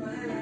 Bye.